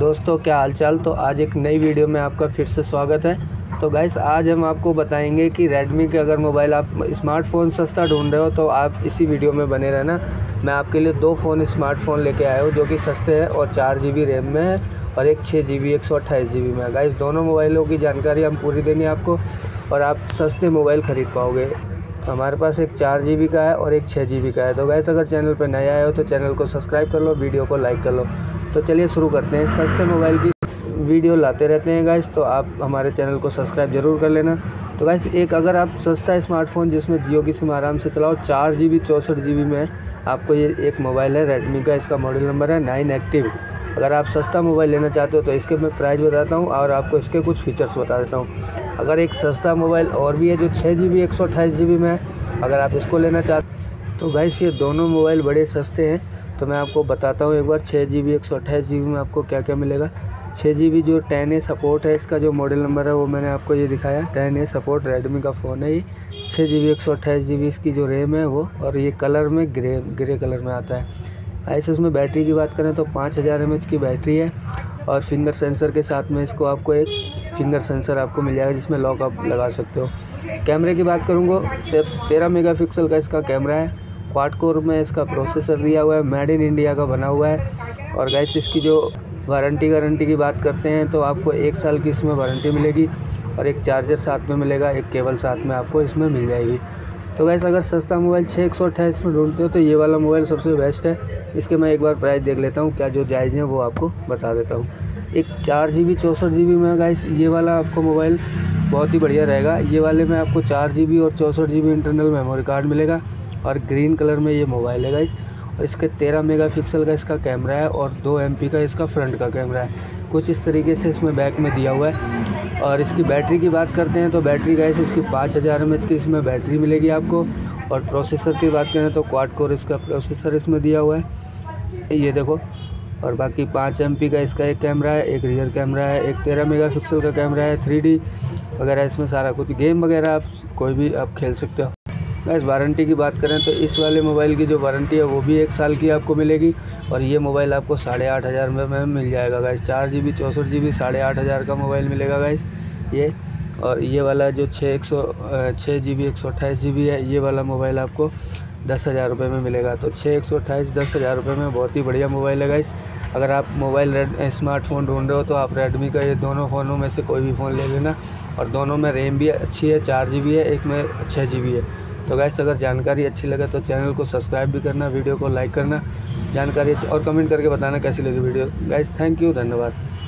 दोस्तों, क्या हालचाल? तो आज एक नई वीडियो में आपका फिर से स्वागत है। तो गाइस आज हम आपको बताएँगे कि रेडमी के अगर मोबाइल आप स्मार्टफ़ोन सस्ता ढूंढ रहे हो तो आप इसी वीडियो में बने रहना। मैं आपके लिए दो फ़ोन स्मार्टफ़ोन लेके आया हूँ, जो कि सस्ते हैं और चार जी रैम में है और एक छः जी बी एक सौ अट्ठाईस जी बी में है। गाइस दोनों मोबाइलों की जानकारी हम पूरी देंगे आपको और आप सस्ते मोबाइल ख़रीद पाओगे। हमारे पास एक चार जी का है और एक छः जी का है। तो गैस अगर चैनल पर नया आए हो तो चैनल को सब्सक्राइब कर लो, वीडियो को लाइक कर लो। तो चलिए शुरू करते हैं। सस्ते मोबाइल की वीडियो लाते रहते हैं गाइस तो आप हमारे चैनल को सब्सक्राइब ज़रूर कर लेना। तो गाइस एक अगर आप सस्ता स्मार्टफ़ोन जिसमें जियो की सिम आराम से चलाओ, चार जी बी चौंसठ जी बी में आपको ये एक मोबाइल है रेडमी का इसका मॉडल नंबर है नाइन एक्टिव अगर आप सस्ता मोबाइल लेना चाहते हो तो इसके मैं प्राइस बताता हूँ और आपको इसके कुछ फीचर्स बता देता हूँ। अगर एक सस्ता मोबाइल और भी है जो छः जी बी एक सौ अट्ठाईस जी बी में है, अगर आप इसको लेना चाहते तो गाइस ये दोनों मोबाइल बड़े सस्ते हैं। तो मैं आपको बताता हूँ एक बार, छः जी बी एक सौ अट्ठाईस जी बी में आपको क्या क्या मिलेगा। छः जी बी जो टेन ए सपोर्ट है, इसका जो मॉडल नंबर है, वो मैंने आपको ये दिखाया। टेन ए सपोर्ट रेडमी का फ़ोन है ये। छः जी बी एक सौ अट्ठाईस जी बी इसकी जो रैम है वो, और ये कलर में ग्रे ग्रे कलर में आता है। ऐसे इसमें बैटरी की बात करें तो पाँच हज़ार एम एच की बैटरी है, और फिंगर सेंसर के साथ में इसको आपको एक फिंगर सेंसर आपको मिल जाएगा, जिसमें लॉक आप लगा सकते हो। कैमरे की बात करूँगा तेरह मेगापिक्सल का इसका कैमरा है। क्वाड कोर में इसका प्रोसेसर दिया हुआ है मेड इन इंडिया का बना हुआ है। और गैस इसकी जो वारंटी गारंटी की बात करते हैं तो आपको एक साल की इसमें वारंटी मिलेगी और एक चार्जर साथ में मिलेगा, एक केबल साथ में आपको इसमें मिल जाएगी। तो गैस अगर सस्ता मोबाइल छः एक सौ अट्ठाईस में ढूंढते हो तो ये वाला मोबाइल सबसे बेस्ट है। इसके मैं एक बार प्राइस देख लेता हूँ, क्या जो जायज़ है वो आपको बता देता हूँ। एक चार जी बी चौंसठ जी बी में गाइस ये वाला आपको मोबाइल बहुत ही बढ़िया रहेगा। ये वाले में आपको चार जी बी और चौंसठ G B internal memory card मिलेगा। और ग्रीन कलर में ये मोबाइल है गाइस। और इसके 13 मेगापिक्सल का इसका कैमरा है और 2 एम का इसका फ्रंट का कैमरा है। कुछ इस तरीके से इसमें बैक में दिया हुआ है। और इसकी बैटरी की बात करते हैं तो बैटरी गाइस इसकी पाँच हज़ार एम की इसमें बैटरी मिलेगी आपको। और प्रोसेसर की बात करें तो क्वाड कोर इसका प्रोसेसर इसमें दिया हुआ है। ये देखो। और बाकी पाँच एम का इसका एक कैमरा है, एक रियर कैमरा है, एक तेरह मेगा का कैमरा है, थ्री वगैरह इसमें सारा कुछ। गेम वगैरह आप कोई भी आप खेल सकते हो। गैस वारंटी की बात करें तो इस वाले मोबाइल की जो वारंटी है, वो भी एक साल की आपको मिलेगी। और ये मोबाइल आपको साढ़े आठ हज़ार में मिल जाएगा। गैस चार जी बी, चौंसठ जी बी, साढ़े आठ हज़ार का मोबाइल मिलेगा गैस ये और ये वाला जो छः एक सौ छः जी बी एक सौ अट्ठाईस जी बी है, ये वाला मोबाइल आपको दस हज़ार रुपये में मिलेगा। तो छः एक सौ अट्ठाईस, दस हज़ार रुपये में बहुत ही बढ़िया मोबाइल है गाइस। अगर आप मोबाइल रेड स्मार्टफ़ोन ढूंढ रहे हो तो आप रेडमी का ये दोनों फ़ोनों में से कोई भी फ़ोन ले लेना। और दोनों में रैम भी अच्छी है, चार जी है, एक में छः जी है। तो गैस अगर जानकारी अच्छी लगे तो चैनल को सब्सक्राइब भी करना, वीडियो को लाइक करना, जानकारी और कमेंट करके बताना कैसी लगी वीडियो। गैस थैंक यू, धन्यवाद।